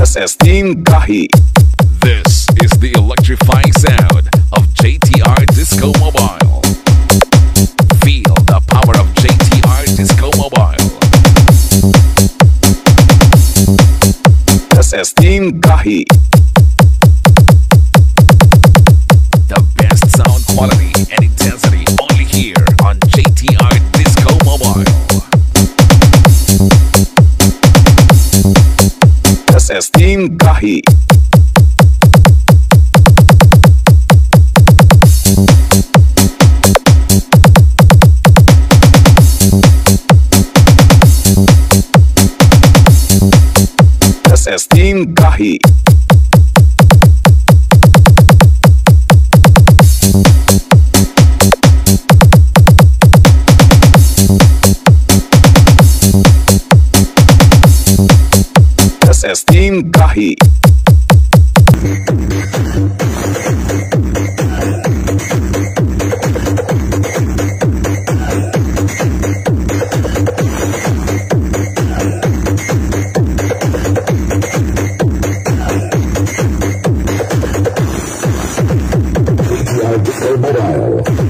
SS Team Gahi. This is the electrifying sound of JTR Disco Mobile. Feel the power of JTR Disco Mobile. SS Team Gahi. SS Team Gahi. SS Team Gahi. SS Team Mobile. Mobile